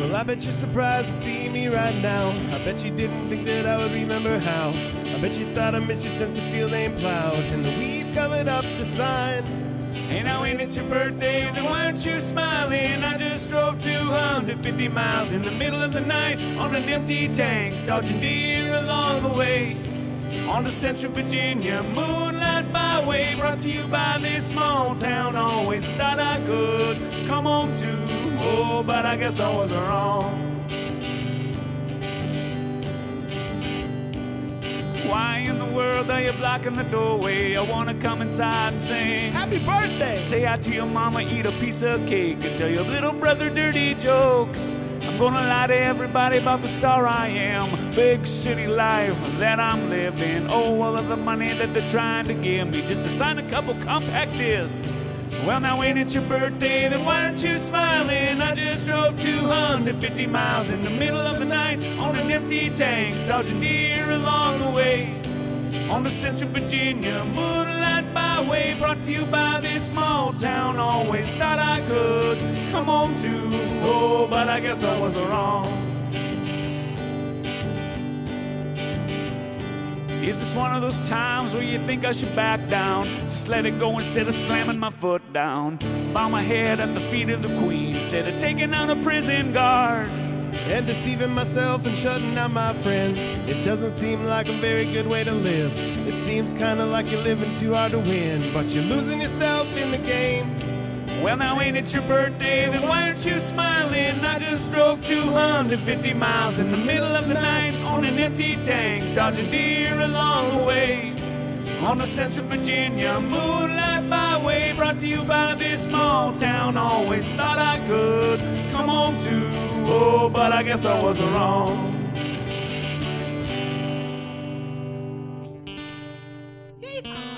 Well, I bet you're surprised to see me right now. I bet you didn't think that I would remember how. I bet you thought I missed you since the field ain't plowed and the weeds covered up the sign. Hey, now ain't it your birthday? Then why aren't you smiling? I just drove 250 miles in the middle of the night on an empty tank, dodging deer along the way. On to Central Virginia, Moonlight Byway, brought to you by this small town. Always thought I could come home to, oh, but I guess I was wrong. Why in the world are you blocking the doorway? I wanna come inside and sing. Happy birthday! Say hi to your mama, eat a piece of cake, and tell your little brother dirty jokes. I'm gonna lie to everybody about the star I am. Big city life that I'm living. Oh, all of the money that they're trying to give me just to sign a couple compact discs. Well, now ain't it your birthday? Then why aren't you smiling? I just drove 250 miles in the middle of the night on an empty tank, dodging deer along the way. On the Central Virginia Moonlight Byway, brought to you by this small town. Always thought I could come home to, oh, but I guess I was wrong. Is this one of those times where you think I should back down? Just let it go instead of slamming my foot down. Bow my head at the feet of the queen instead of taking out a prison guard. And deceiving myself and shutting out my friends. It doesn't seem like a very good way to live. It seems kinda like you're living too hard to win, but you're losing yourself in the game. Well, now ain't it your birthday? Then why aren't you smiling? I just drove 150 miles in the middle of the night on an empty tank, dodging deer along the way. On the Central Virginia Moonlight Byway, brought to you by this small town. Always thought I could come home to, oh, but I guess I was wrong. Yeehaw!